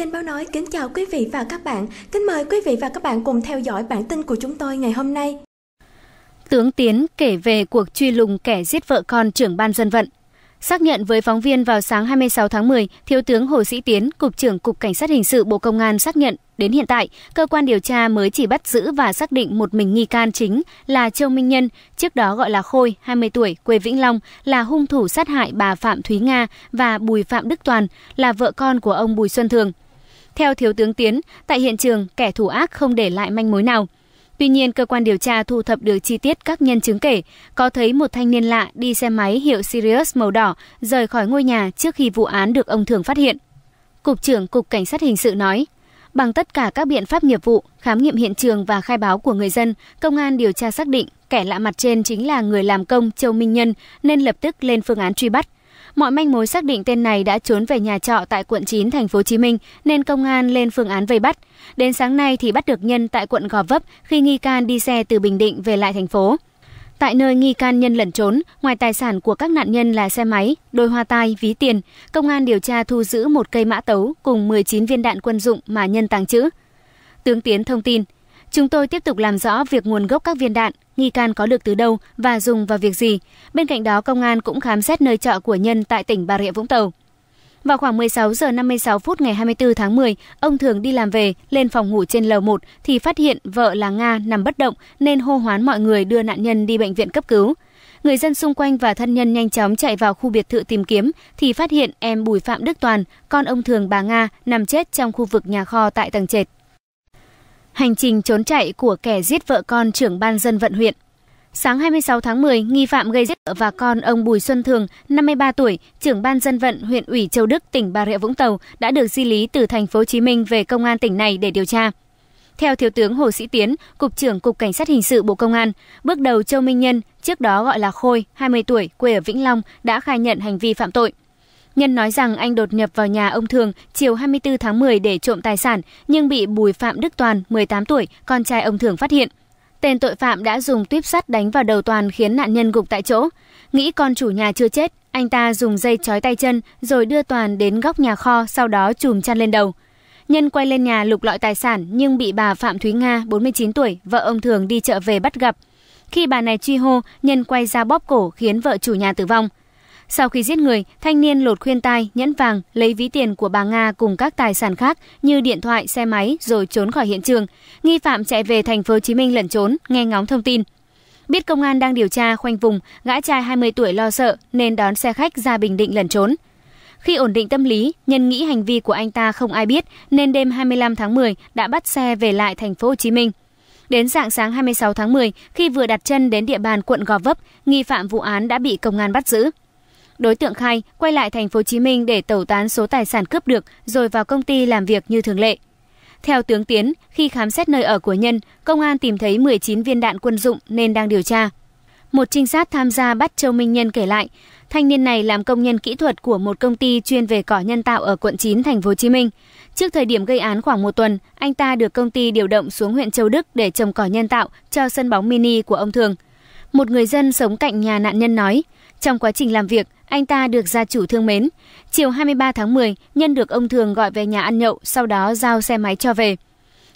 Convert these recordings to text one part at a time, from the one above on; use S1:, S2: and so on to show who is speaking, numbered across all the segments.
S1: Kênh Báo Nói kính chào quý vị và các bạn. Kính mời quý vị và các bạn cùng theo dõi bản tin của chúng tôi ngày hôm nay.
S2: Tướng Tiến kể về cuộc truy lùng kẻ giết vợ con trưởng ban dân vận. Xác nhận với phóng viên vào sáng 26 tháng 10, Thiếu tướng Hồ Sĩ Tiến, Cục trưởng Cục Cảnh sát Hình sự Bộ Công an xác nhận đến hiện tại, cơ quan điều tra mới chỉ bắt giữ và xác định một mình nghi can chính là Châu Minh Nhân, trước đó gọi là Khôi, 20 tuổi, quê Vĩnh Long, là hung thủ sát hại bà Phạm Thúy Nga và Bùi Phạm Đức Toàn, là vợ con của ông Bùi Xuân Thường. Theo Thiếu tướng Tiến, tại hiện trường, kẻ thủ ác không để lại manh mối nào. Tuy nhiên, cơ quan điều tra thu thập được chi tiết các nhân chứng kể, có thấy một thanh niên lạ đi xe máy hiệu Sirius màu đỏ rời khỏi ngôi nhà trước khi vụ án được ông Thường phát hiện. Cục trưởng Cục Cảnh sát Hình sự nói, bằng tất cả các biện pháp nghiệp vụ, khám nghiệm hiện trường và khai báo của người dân, công an điều tra xác định kẻ lạ mặt trên chính là người làm công Châu Minh Nhân nên lập tức lên phương án truy bắt. Mọi manh mối xác định tên này đã trốn về nhà trọ tại quận 9 thành phố Hồ Chí Minh nên công an lên phương án vây bắt. Đến sáng nay thì bắt được Nhân tại quận Gò Vấp khi nghi can đi xe từ Bình Định về lại thành phố. Tại nơi nghi can nhân lẩn trốn, ngoài tài sản của các nạn nhân là xe máy, đôi hoa tai, ví tiền, công an điều tra thu giữ một cây mã tấu cùng 19 viên đạn quân dụng mà nhân tàng trữ. Tướng Tiến thông tin, Chúng tôi tiếp tục làm rõ việc nguồn gốc các viên đạn, nghi can có được từ đâu và dùng vào việc gì. Bên cạnh đó, công an cũng khám xét nơi trọ của Nhân tại tỉnh Bà Rịa Vũng Tàu. Vào khoảng 16 giờ 56 phút ngày 24 tháng 10, ông Thường đi làm về, lên phòng ngủ trên lầu 1 thì phát hiện vợ là Nga nằm bất động nên hô hoán mọi người đưa nạn nhân đi bệnh viện cấp cứu. Người dân xung quanh và thân nhân nhanh chóng chạy vào khu biệt thự tìm kiếm thì phát hiện em Bùi Phạm Đức Toàn, con ông Thường bà Nga nằm chết trong khu vực nhà kho tại tầng trệt. Hành trình trốn chạy của kẻ giết vợ con trưởng ban dân vận huyện. Sáng 26 tháng 10, nghi phạm gây giết vợ và con ông Bùi Xuân Thường, 53 tuổi, trưởng ban dân vận huyện ủy Châu Đức, tỉnh Bà Rịa Vũng Tàu đã được di lý từ thành phố Hồ Chí Minh về công an tỉnh này để điều tra. Theo Thiếu tướng Hồ Sĩ Tiến, Cục trưởng Cục Cảnh sát Hình sự Bộ Công an, bước đầu Châu Minh Nhân, trước đó gọi là Khôi, 20 tuổi, quê ở Vĩnh Long, đã khai nhận hành vi phạm tội. Nhân nói rằng anh đột nhập vào nhà ông Thường chiều 24 tháng 10 để trộm tài sản nhưng bị Bùi Phạm Đức Toàn, 18 tuổi, con trai ông Thường phát hiện. Tên tội phạm đã dùng tuyếp sắt đánh vào đầu Toàn khiến nạn nhân gục tại chỗ. Nghĩ con chủ nhà chưa chết, anh ta dùng dây trói tay chân rồi đưa Toàn đến góc nhà kho sau đó chùm chăn lên đầu. Nhân quay lên nhà lục lọi tài sản nhưng bị bà Phạm Thúy Nga, 49 tuổi, vợ ông Thường đi chợ về bắt gặp. Khi bà này truy hô, Nhân quay ra bóp cổ khiến vợ chủ nhà tử vong. Sau khi giết người, thanh niên lột khuyên tai, nhẫn vàng, lấy ví tiền của bà Nga cùng các tài sản khác như điện thoại, xe máy rồi trốn khỏi hiện trường. Nghi phạm chạy về thành phố Hồ Chí Minh lẩn trốn, nghe ngóng thông tin. Biết công an đang điều tra khoanh vùng, gã trai 20 tuổi lo sợ nên đón xe khách ra Bình Định lẩn trốn. Khi ổn định tâm lý, nhân nghĩ hành vi của anh ta không ai biết nên đêm 25 tháng 10 đã bắt xe về lại thành phố Hồ Chí Minh. Đến dạng sáng 26 tháng 10, khi vừa đặt chân đến địa bàn quận Gò Vấp, nghi phạm vụ án đã bị công an bắt giữ. Đối tượng khai quay lại thành phố Hồ Chí Minh để tẩu tán số tài sản cướp được rồi vào công ty làm việc như thường lệ. Theo tướng Tiến, khi khám xét nơi ở của Nhân, công an tìm thấy 19 viên đạn quân dụng nên đang điều tra. Một trinh sát tham gia bắt Châu Minh Nhân kể lại, thanh niên này làm công nhân kỹ thuật của một công ty chuyên về cỏ nhân tạo ở quận 9 thành phố Hồ Chí Minh. Trước thời điểm gây án khoảng một tuần, anh ta được công ty điều động xuống huyện Châu Đức để trồng cỏ nhân tạo cho sân bóng mini của ông Thường. Một người dân sống cạnh nhà nạn nhân nói, trong quá trình làm việc, anh ta được gia chủ thương mến. Chiều 23 tháng 10, Nhân được ông Thường gọi về nhà ăn nhậu, sau đó giao xe máy cho về.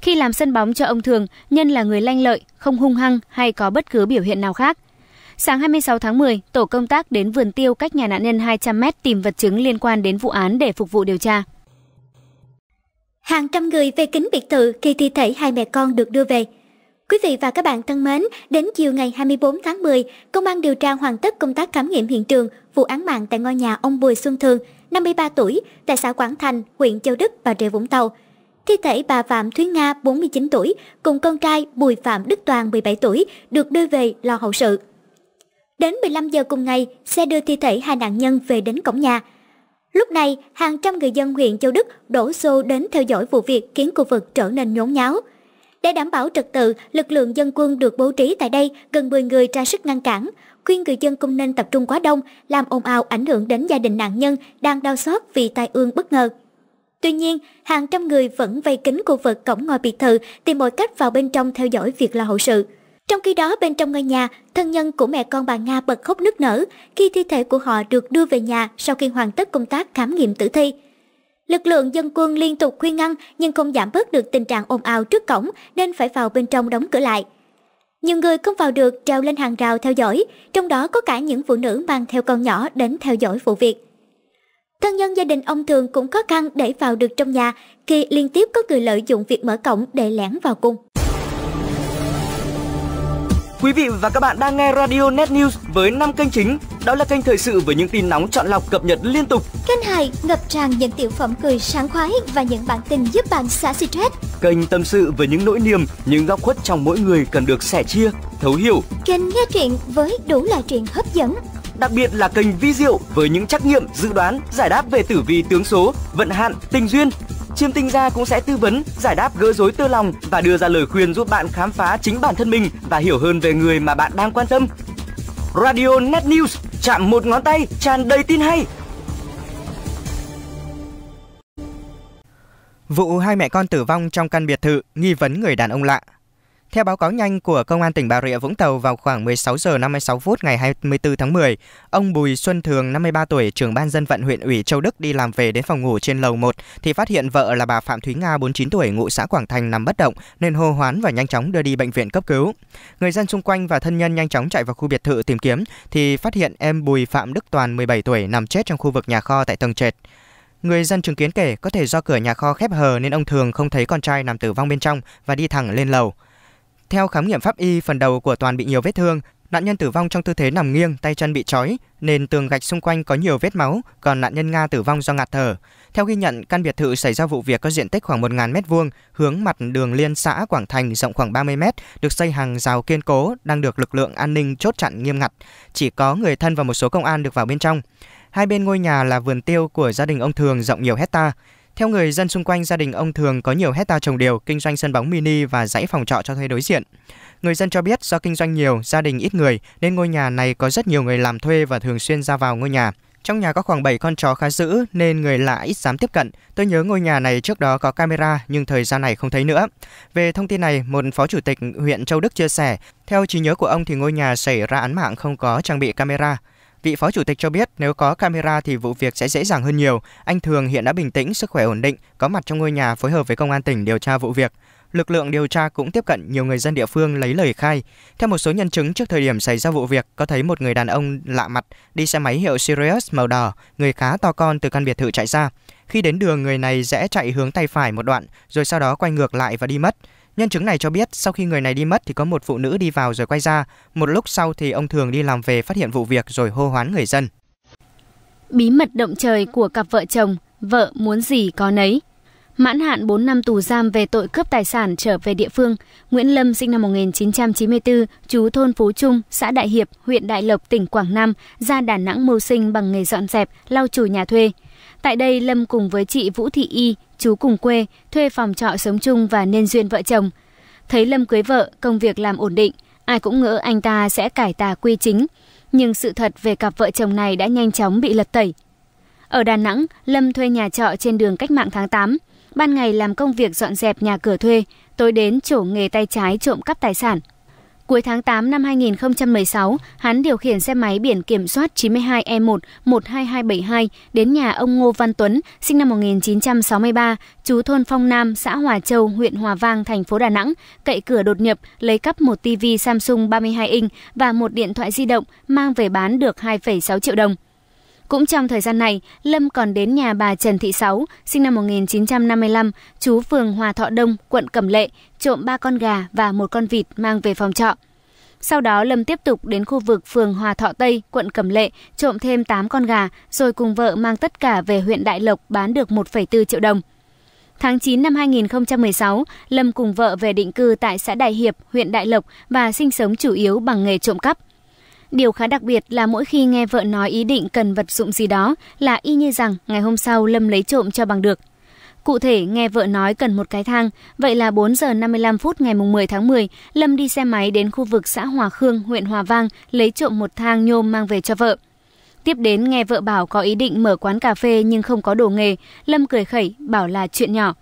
S2: Khi làm sân bóng cho ông Thường, Nhân là người lanh lợi, không hung hăng hay có bất cứ biểu hiện nào khác. Sáng 26 tháng 10, tổ công tác đến vườn tiêu cách nhà nạn nhân 200 mét tìm vật chứng liên quan đến vụ án để phục vụ điều tra.
S3: Hàng trăm người về kính biệt thự khi thi thể hai mẹ con được đưa về – Quý vị và các bạn thân mến, đến chiều ngày 24 tháng 10, công an điều tra hoàn tất công tác khám nghiệm hiện trường vụ án mạng tại ngôi nhà ông Bùi Xuân Thường, 53 tuổi, tại xã Quảng Thành, huyện Châu Đức, Bà Rịa Vũng Tàu. Thi thể bà Phạm Thúy Nga, 49 tuổi, cùng con trai Bùi Phạm Đức Toàn, 17 tuổi, được đưa về lo hậu sự. Đến 15 giờ cùng ngày, xe đưa thi thể hai nạn nhân về đến cổng nhà. Lúc này, hàng trăm người dân huyện Châu Đức đổ xô đến theo dõi vụ việc khiến khu vực trở nên nhốn nháo. Để đảm bảo trật tự, lực lượng dân quân được bố trí tại đây gần 10 người ra sức ngăn cản, khuyên người dân không nên tập trung quá đông, làm ồn ào ảnh hưởng đến gia đình nạn nhân đang đau xót vì tai ương bất ngờ. Tuy nhiên, hàng trăm người vẫn vây kính khu vực cổng ngôi biệt thự tìm mọi cách vào bên trong theo dõi việc lo hậu sự. Trong khi đó bên trong ngôi nhà, thân nhân của mẹ con bà Nga bật khóc nức nở khi thi thể của họ được đưa về nhà sau khi hoàn tất công tác khám nghiệm tử thi. Lực lượng dân quân liên tục khuyên ngăn nhưng không giảm bớt được tình trạng ồn ào trước cổng nên phải vào bên trong đóng cửa lại. Nhiều người không vào được treo lên hàng rào theo dõi, trong đó có cả những phụ nữ mang theo con nhỏ đến theo dõi vụ việc. Thân nhân gia đình ông Thường cũng khó khăn để vào được trong nhà khi liên tiếp có người lợi dụng việc mở cổng để lẻn vào cung.
S4: Quý vị và các bạn đang nghe Radio Net News với 5 kênh chính. Đó là kênh thời sự với những tin nóng chọn lọc cập nhật liên tục.
S3: Kênh 2 ngập tràn những tiểu phẩm cười sáng khoái và những bản tin giúp bạn xả stress.
S4: Kênh tâm sự với những nỗi niềm, những góc khuất trong mỗi người cần được sẻ chia, thấu hiểu.
S3: Kênh nghe truyện với đủ loại truyện hấp dẫn.
S4: Đặc biệt là kênh vi diệu với những trắc nghiệm, dự đoán, giải đáp về tử vi tướng số, vận hạn, tình duyên, Chiêm tinh gia cũng sẽ tư vấn, giải đáp gỡ rối tơ lòng và đưa ra lời khuyên giúp bạn khám phá chính bản thân mình và hiểu hơn về người mà bạn đang quan tâm. Radio Net News, chạm một ngón tay, tràn đầy tin hay.
S5: Vụ hai mẹ con tử vong trong căn biệt thự nghi vấn người đàn ông lạ. Theo báo cáo nhanh của Công an tỉnh Bà Rịa Vũng Tàu vào khoảng 16 giờ 56 phút ngày 24 tháng 10, ông Bùi Xuân Thường, 53 tuổi, trưởng ban dân vận huyện ủy Châu Đức đi làm về đến phòng ngủ trên lầu 1 thì phát hiện vợ là bà Phạm Thúy Nga, 49 tuổi, ngụ xã Quảng Thành nằm bất động nên hô hoán và nhanh chóng đưa đi bệnh viện cấp cứu. Người dân xung quanh và thân nhân nhanh chóng chạy vào khu biệt thự tìm kiếm thì phát hiện em Bùi Phạm Đức Toàn, 17 tuổi, nằm chết trong khu vực nhà kho tại tầng trệt. Người dân chứng kiến kể có thể do cửa nhà kho khép hờ nên ông Thường không thấy con trai nằm tử vong bên trong và đi thẳng lên lầu. Theo khám nghiệm pháp y, phần đầu của Toàn bị nhiều vết thương. Nạn nhân tử vong trong tư thế nằm nghiêng, tay chân bị trói, nền tường gạch xung quanh có nhiều vết máu, còn nạn nhân Nga tử vong do ngạt thở. Theo ghi nhận, căn biệt thự xảy ra vụ việc có diện tích khoảng 1.000 m2, hướng mặt đường liên xã Quảng Thành rộng khoảng 30 m, được xây hàng rào kiên cố, đang được lực lượng an ninh chốt chặn nghiêm ngặt. Chỉ có người thân và một số công an được vào bên trong. Hai bên ngôi nhà là vườn tiêu của gia đình ông Thường rộng nhiều hecta. Theo người dân xung quanh, gia đình ông Thường có nhiều hecta trồng điều, kinh doanh sân bóng mini và dãy phòng trọ cho thuê đối diện. Người dân cho biết do kinh doanh nhiều, gia đình ít người nên ngôi nhà này có rất nhiều người làm thuê và thường xuyên ra vào ngôi nhà. Trong nhà có khoảng 7 con chó khá dữ nên người lạ ít dám tiếp cận. Tôi nhớ ngôi nhà này trước đó có camera nhưng thời gian này không thấy nữa. Về thông tin này, một phó chủ tịch huyện Châu Đức chia sẻ, theo trí nhớ của ông thì ngôi nhà xảy ra án mạng không có trang bị camera. Vị phó chủ tịch cho biết nếu có camera thì vụ việc sẽ dễ dàng hơn nhiều. Anh Thường hiện đã bình tĩnh, sức khỏe ổn định, có mặt trong ngôi nhà phối hợp với công an tỉnh điều tra vụ việc. Lực lượng điều tra cũng tiếp cận nhiều người dân địa phương lấy lời khai. Theo một số nhân chứng trước thời điểm xảy ra vụ việc, có thấy một người đàn ông lạ mặt đi xe máy hiệu Sirius màu đỏ, người khá to con từ căn biệt thự chạy ra. Khi đến đường, người này rẽ chạy hướng tay phải một đoạn, rồi sau đó quay ngược lại và đi mất. Nhân chứng này cho biết sau khi người này đi mất thì có một phụ nữ đi vào rồi quay ra. Một lúc sau thì ông Thường đi làm về phát hiện vụ việc rồi hô hoán người dân.
S2: Bí mật động trời của cặp vợ chồng, vợ muốn gì có nấy. Mãn hạn 4 năm tù giam về tội cướp tài sản trở về địa phương, Nguyễn Lâm sinh năm 1994, chú thôn Phú Trung, xã Đại Hiệp, huyện Đại Lộc, tỉnh Quảng Nam, ra Đà Nẵng mưu sinh bằng nghề dọn dẹp, lau chùi nhà thuê. Tại đây, Lâm cùng với chị Vũ Thị Y, chú cùng quê, thuê phòng trọ sống chung và nên duyên vợ chồng. Thấy Lâm cưới vợ, công việc làm ổn định, ai cũng ngỡ anh ta sẽ cải tà quy chính. Nhưng sự thật về cặp vợ chồng này đã nhanh chóng bị lật tẩy. Ở Đà Nẵng, Lâm thuê nhà trọ trên đường Cách mạng tháng 8. Ban ngày làm công việc dọn dẹp nhà cửa thuê, tối đến chỗ nghề tay trái trộm cắp tài sản. Cuối tháng 8 năm 2016, hắn điều khiển xe máy biển kiểm soát 92E1 12272 đến nhà ông Ngô Văn Tuấn, sinh năm 1963, chú thôn Phong Nam, xã Hòa Châu, huyện Hòa Vang, thành phố Đà Nẵng, cậy cửa đột nhập, lấy cắp một TV Samsung 32 inch và một điện thoại di động, mang về bán được 2,6 triệu đồng. Cũng trong thời gian này, Lâm còn đến nhà bà Trần Thị Sáu, sinh năm 1955, chú phường Hòa Thọ Đông, quận Cẩm Lệ, trộm ba con gà và một con vịt mang về phòng trọ. Sau đó Lâm tiếp tục đến khu vực phường Hòa Thọ Tây, quận Cẩm Lệ, trộm thêm 8 con gà, rồi cùng vợ mang tất cả về huyện Đại Lộc bán được 1,4 triệu đồng. Tháng 9 năm 2016, Lâm cùng vợ về định cư tại xã Đại Hiệp, huyện Đại Lộc và sinh sống chủ yếu bằng nghề trộm cắp. Điều khá đặc biệt là mỗi khi nghe vợ nói ý định cần vật dụng gì đó là y như rằng ngày hôm sau Lâm lấy trộm cho bằng được. Cụ thể, nghe vợ nói cần một cái thang, vậy là 4 giờ 55 phút ngày 10 tháng 10, Lâm đi xe máy đến khu vực xã Hòa Khương, huyện Hòa Vang, lấy trộm một thang nhôm mang về cho vợ. Tiếp đến nghe vợ bảo có ý định mở quán cà phê nhưng không có đồ nghề, Lâm cười khẩy, bảo là chuyện nhỏ.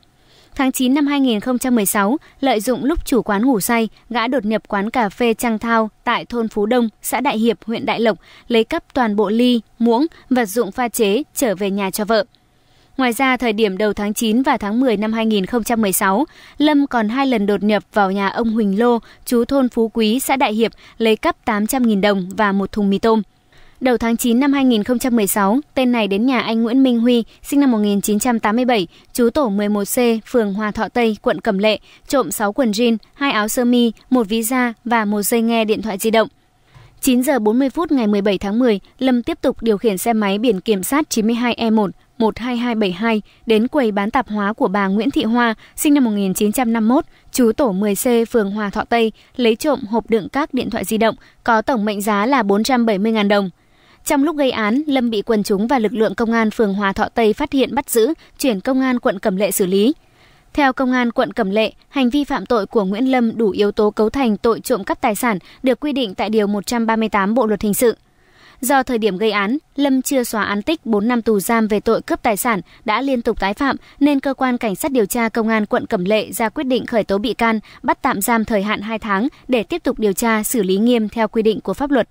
S2: Tháng 9 năm 2016, lợi dụng lúc chủ quán ngủ say, gã đột nhập quán cà phê Trăng Thao tại thôn Phú Đông, xã Đại Hiệp, huyện Đại Lộc, lấy cắp toàn bộ ly, muỗng, vật dụng pha chế trở về nhà cho vợ. Ngoài ra, thời điểm đầu tháng 9 và tháng 10 năm 2016, Lâm còn hai lần đột nhập vào nhà ông Huỳnh Lô, chú thôn Phú Quý, xã Đại Hiệp, lấy cắp 800.000 đồng và một thùng mì tôm. Đầu tháng 9 năm 2016, tên này đến nhà anh Nguyễn Minh Huy, sinh năm 1987, chú tổ 11C, phường Hòa Thọ Tây, quận Cẩm Lệ, trộm 6 quần jean, hai áo sơ mi, một ví da và một dây nghe điện thoại di động. 9 giờ 40 phút ngày 17 tháng 10, Lâm tiếp tục điều khiển xe máy biển kiểm soát 92E1 12272 đến quầy bán tạp hóa của bà Nguyễn Thị Hoa, sinh năm 1951, chú tổ 10C, phường Hòa Thọ Tây, lấy trộm hộp đựng các điện thoại di động có tổng mệnh giá là 470.000 đồng. Trong lúc gây án, Lâm bị quần chúng và lực lượng công an phường Hòa Thọ Tây phát hiện bắt giữ, chuyển công an quận Cẩm Lệ xử lý. Theo công an quận Cẩm Lệ, hành vi phạm tội của Nguyễn Lâm đủ yếu tố cấu thành tội trộm cắp tài sản được quy định tại điều 138 Bộ luật hình sự. Do thời điểm gây án, Lâm chưa xóa án tích 4 năm tù giam về tội cướp tài sản đã liên tục tái phạm nên cơ quan cảnh sát điều tra công an quận Cẩm Lệ ra quyết định khởi tố bị can, bắt tạm giam thời hạn 2 tháng để tiếp tục điều tra xử lý nghiêm theo quy định của pháp luật.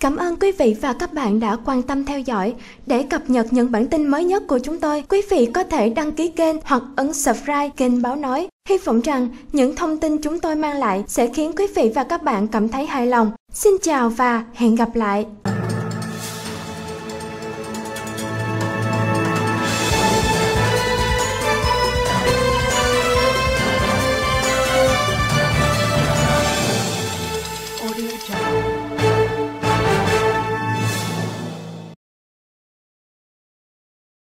S1: Cảm ơn quý vị và các bạn đã quan tâm theo dõi. Để cập nhật những bản tin mới nhất của chúng tôi, quý vị có thể đăng ký kênh hoặc ấn subscribe kênh Báo Nói. Hy vọng rằng những thông tin chúng tôi mang lại sẽ khiến quý vị và các bạn cảm thấy hài lòng. Xin chào và hẹn gặp lại!